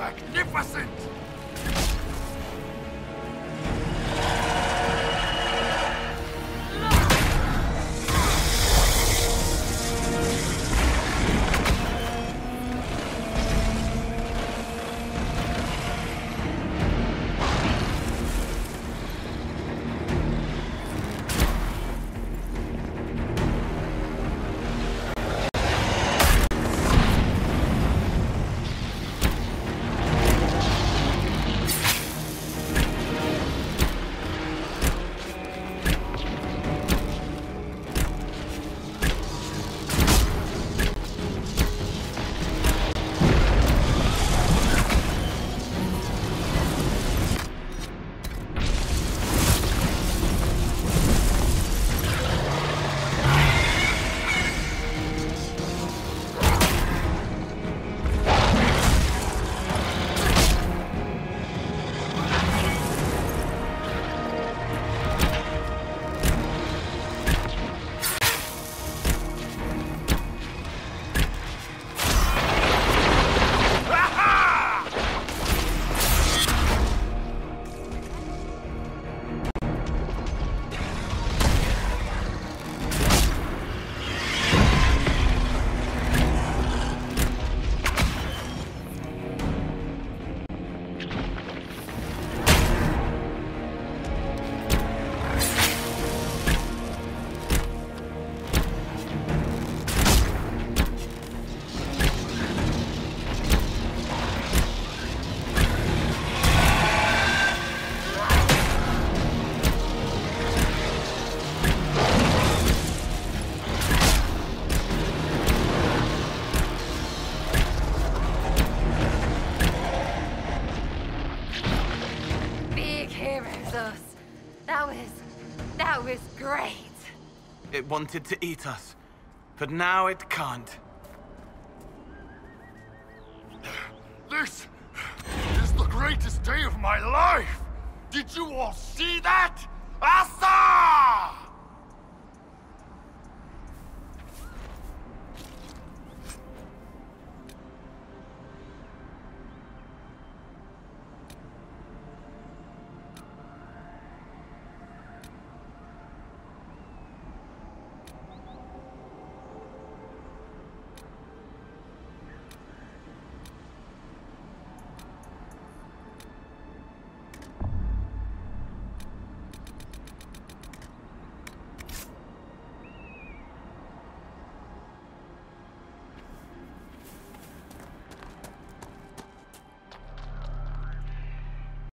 Magnificent! Big heroes, us. That was... that was great. It wanted to eat us, but now it can't. This is the greatest day of my life! Did you all see that? Asa!